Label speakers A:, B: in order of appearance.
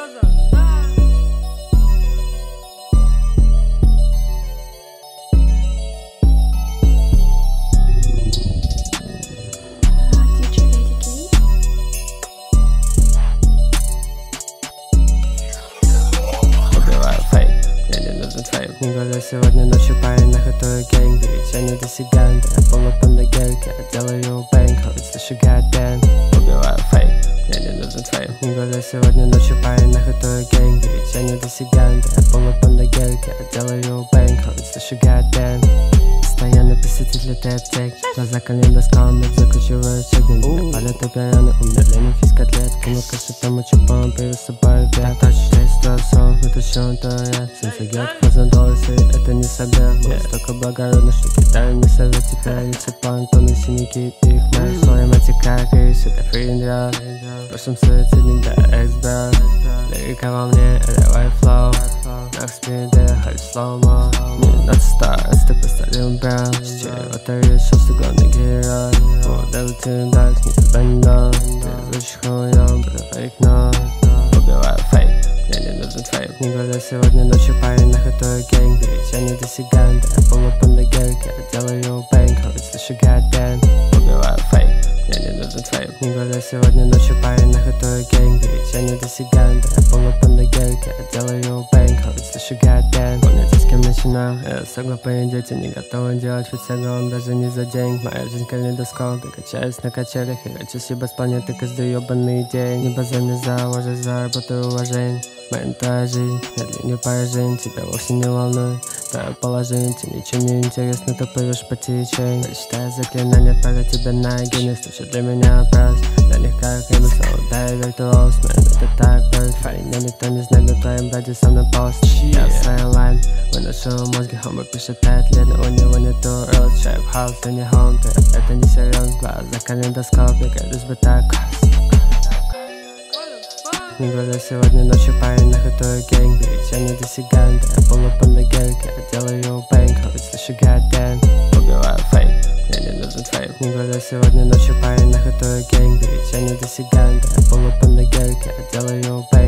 A: Серьезно? Да. Не глаза сегодня ночью парень на гэнг Ведь я не до сиганта, я полупан на гельке Делаю бэнк, ведь слышу гаден мне не нужен фейк Не говорю сегодня ночью парень на хатую гейм Берите не досягаем, да я полупан на гельке Я делаю бэнк, хоть слышу goddamn летит, летает тек Глаза колен до скал, мы закручивают сегмент Палят опианы, умерление из котлет Кинут кашетом и чупом, перед собой вверх Так точно, что сон, это что то я Солнце гет, поздно доллары, это не собе Мы столько благородны, что Китай не совет. Теперь не цепан, тонны синяки, их мы Слоем отекает, и все это фриндра В прошлом суициде до эксбра Лирика во мне, это white flow Нах спиде, хоть слоумо Не not stars, ты поставил браун С чего-то решил, что главный герой Ударил тебе дальше, никогда не дам Ты звучишь хуём, буду фейк, но Убиваю фейк, мне не нужен фейк Не говорю сегодня ночью парень на хатую гэнг Берите не досягаем, да я полупан на гельке Я делаю бэнк, хоть слышу goddamn Убиваю фейк, мне не нужен фейк Не говорю сегодня ночью парень на хатую гэнг Берите не досягаем, да я полупан на гельке Я делаю Помните, с согласен, дети не готовы делать ведь он даже не за деньг Моя жизнь калейдоскоп, я качаюсь на качелях И хочу съебать с планеты каждый ебаный день Не базар мне за уже заработаю уважение Моя твоя жизнь, я длинню поражений Тебя вовсе не волнует твое положение Тебе ничего не интересно, ты плывешь по течению Прочитаю заклинание, отправлю тебя на гений Слушай для меня опрос, для них как им Да, я виртуоз, man, это так bird Парень, меня никто не знает, но твоим браде со мной пост Я в своей лайн, выношу мозги Хомбо пишет пять лет, но у него нету рост Шайп хаус, ты не home, ты это не серьезно Глаза калейдоскоп, я горюсь бы так не говорю сегодня ночью парень на хатую гэнг Берите не досягаем, да я полупан на гельке Я делаю бэнк, хоть слышу goddamn Убиваю фейк, мне не нужен фейк Не говорю сегодня ночью парень на хатую гэнг Берите не досягаем, да я полупан на гельке Я делаю бэнк, хоть слышу goddamn